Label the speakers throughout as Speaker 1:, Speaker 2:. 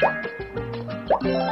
Speaker 1: Thank you.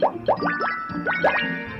Speaker 1: Thank you.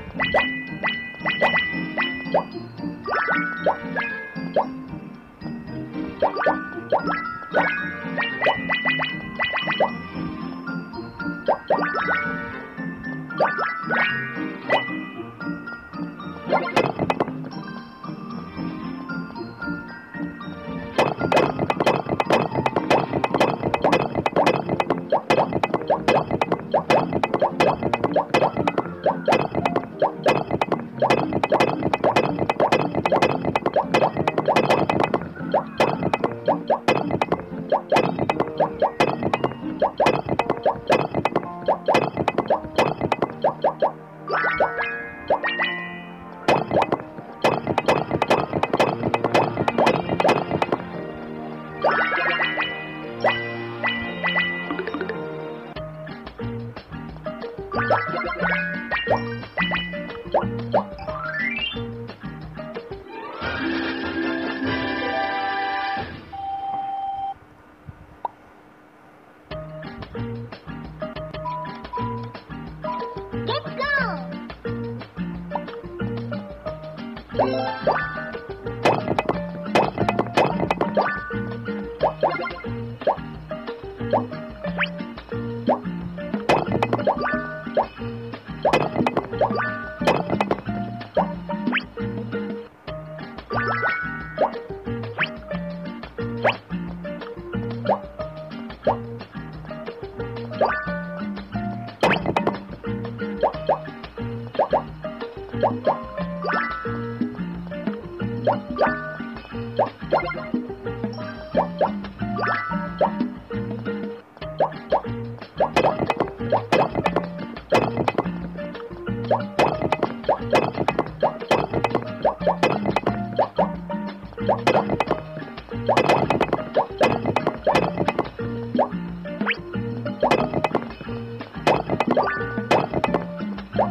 Speaker 1: you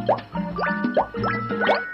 Speaker 1: Thank you.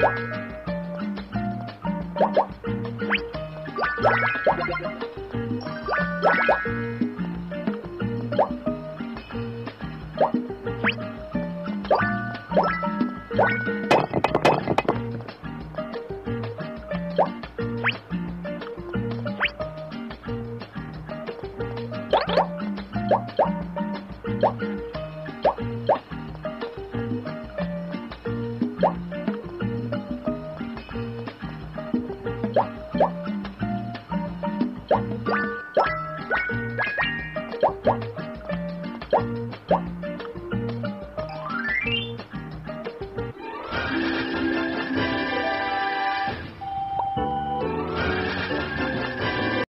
Speaker 1: Thank you.